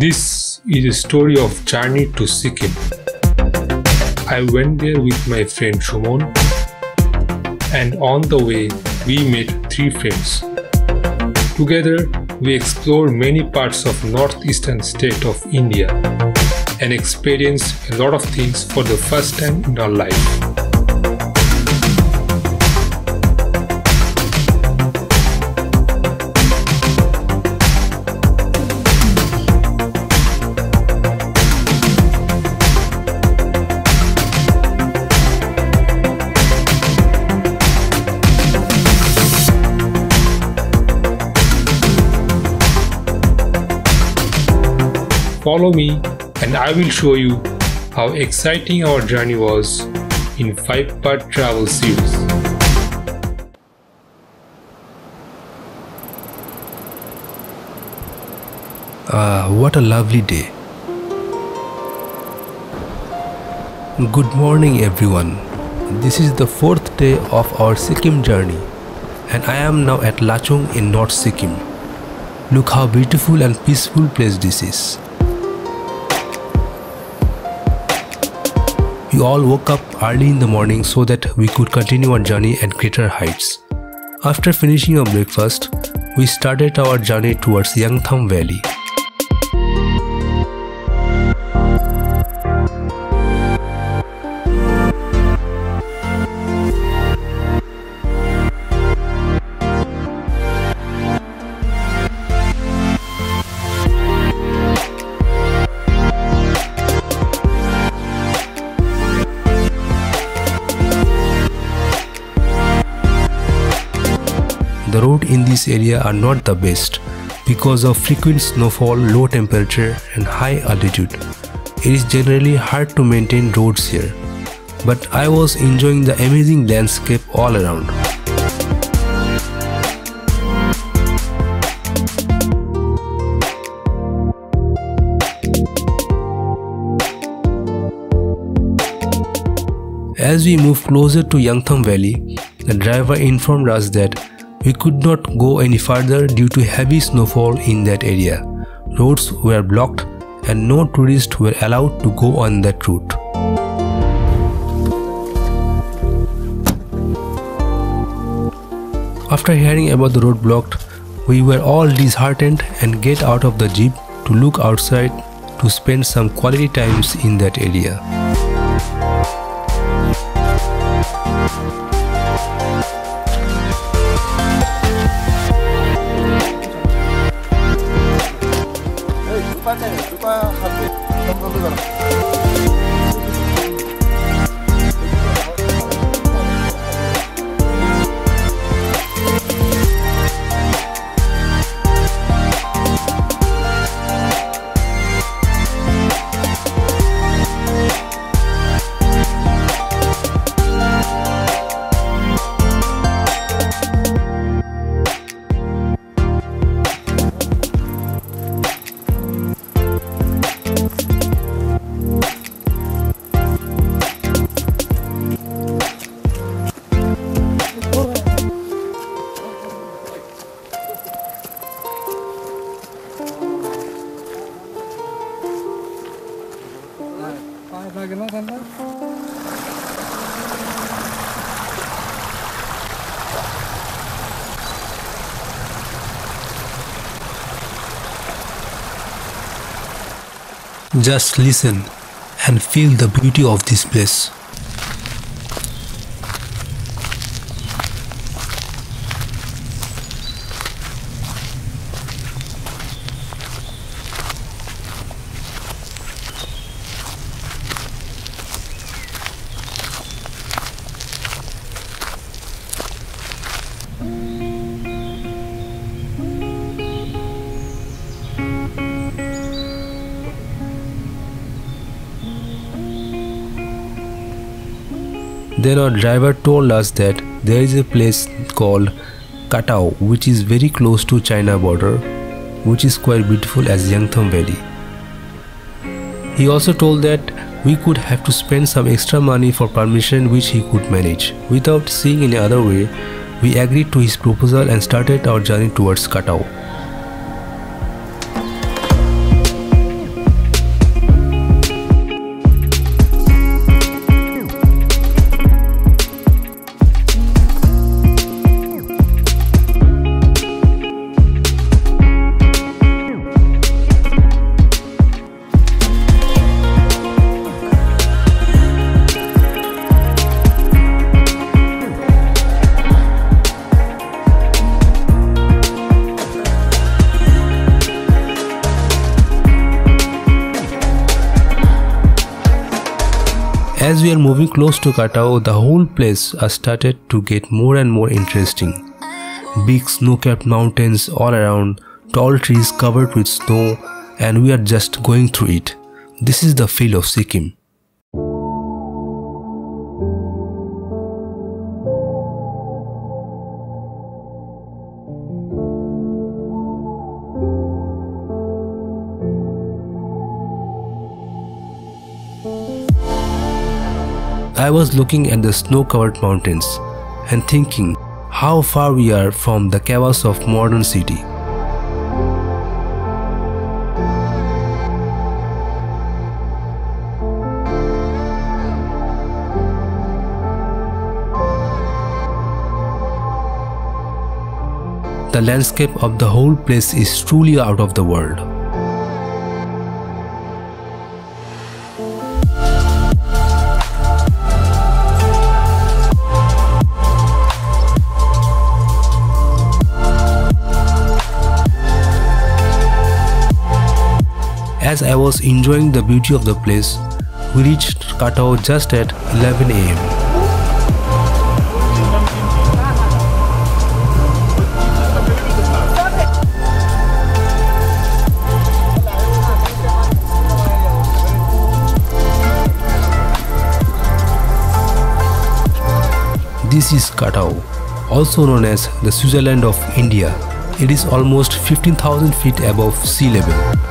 This is a story of journey to Sikkim. I went there with my friend Shumon and on the way we met three friends. Together we explored many parts of northeastern state of India and experienced a lot of things for the first time in our life. Follow me and I will show you how exciting our journey was in 5 part travel series. Ah, what a lovely day. Good morning, everyone. This is the fourth day of our Sikkim journey, and I am now at Lachung in North Sikkim. Look how beautiful and peaceful place this is. We all woke up early in the morning so that we could continue our journey at greater heights. After finishing our breakfast, we started our journey towards Yumthang Valley. The road in this area are not the best because of frequent snowfall, low temperature and high altitude. It is generally hard to maintain roads here, but I was enjoying the amazing landscape all around. As we moved closer to Yumthang Valley, the driver informed us that we could not go any further due to heavy snowfall in that area. Roads were blocked and no tourists were allowed to go on that route. After hearing about the road blocked, we were all disheartened and get out of the jeep to look outside to spend some quality times in that area. Just listen and feel the beauty of this place. Then our driver told us that there is a place called Katao which is very close to China border which is quite beautiful as Yumthang Valley. He also told that we could have to spend some extra money for permission which he could manage. Without seeing any other way, we agreed to his proposal and started our journey towards Katao. As we are moving close to Katao, oh, the whole place has started to get more and more interesting. Big snow-capped mountains all around, tall trees covered with snow, and we are just going through it. This is the feel of Sikkim. I was looking at the snow-covered mountains and thinking how far we are from the chaos of modern city. The landscape of the whole place is truly out of the world. As I was enjoying the beauty of the place, we reached Katao just at 11 am. This is Katao, also known as the Switzerland of India. It is almost 15,000 feet above sea level.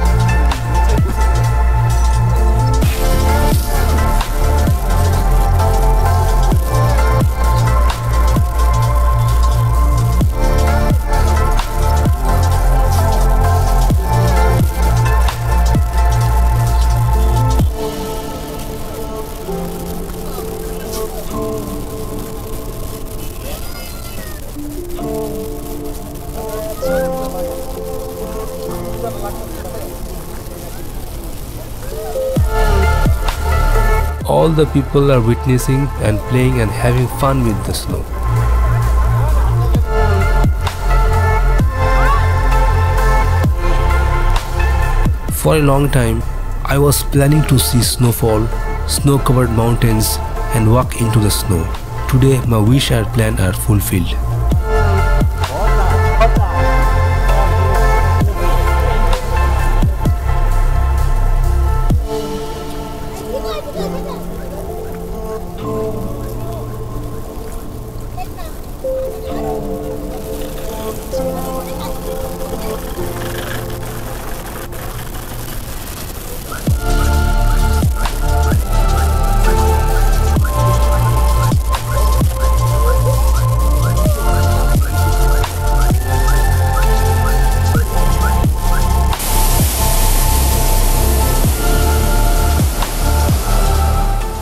All the people are witnessing and playing and having fun with the snow. For a long time, I was planning to see snowfall, snow-covered mountains and walk into the snow. Today, my wish and plan are fulfilled.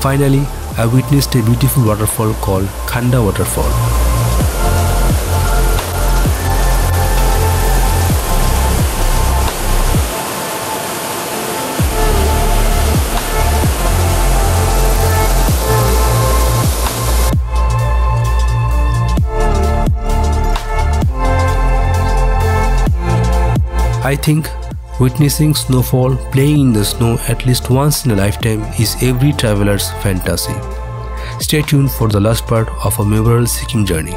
Finally, I witnessed a beautiful waterfall called Khanda Waterfall. I think Witnessing snowfall playing in the snow at least once in a lifetime is every traveler's fantasy. Stay tuned for the last part of a memorable Sikkim journey.